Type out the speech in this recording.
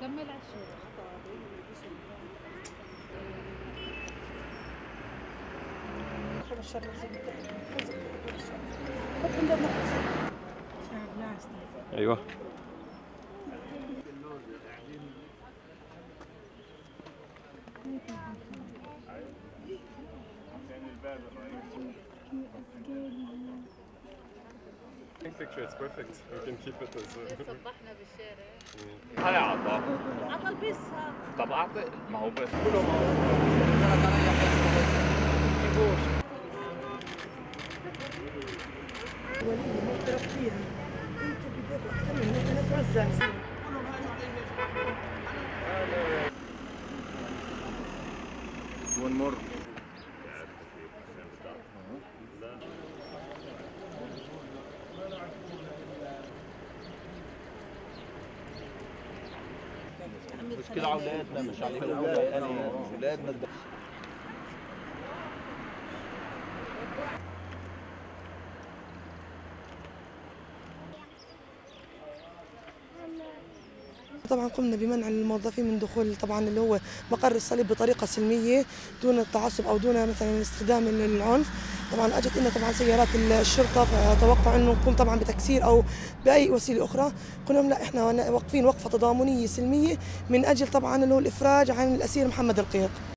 كمل أيوه. Think picture it's perfect. We can keep it as a... صبحنا بالشارع هاي عطا عطل بس طب اعطي ما هو بس ونمر مشكلة أولادنا مش عليك اولادنا طبعا قمنا بمنع الموظفين من دخول طبعا اللي هو مقر الصليب بطريقة سلمية دون التعصب أو دون مثلا استخدام العنف. طبعا اجت لنا طبعا سيارات الشرطة فتوقع إنه نقوم طبعا بتكسير أو بأي وسيلة أخرى. قلنا لهم لا إحنا واقفين وقفة تضامنية سلمية من أجل طبعا اللي هو الإفراج عن الأسير محمد القيق